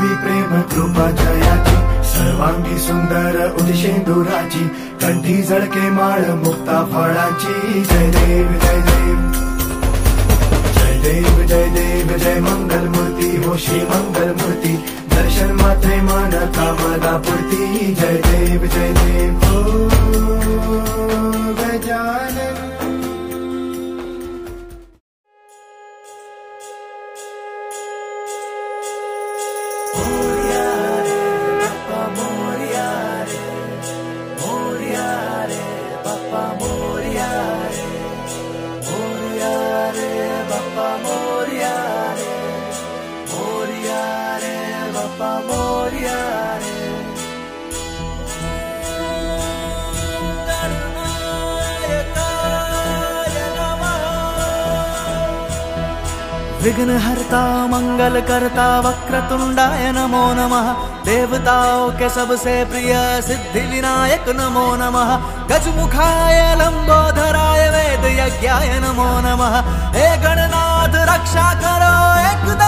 प्रेम कृपा जयाची, सर्वांगी सुंदर उदिशेंदुराची कंठी झळके माळ मुक्ता फळाची. जय देव जय देव. जय देव जय देव, जय मंगल मूर्ती हो श्री मंगल मूर्ती दर्शन मात्रे मन कामना पूर्ती. जय देव जय देव. मंगल करता वक्रतुंडाय नमो नमः। देवताओं के सबसे प्रिय सिद्धि विनायक नमो नमः। गजमुखाय लंबोधराय वेद यज्ञाय नमो नमः। हे गणनाथ, रक्षा करो, एक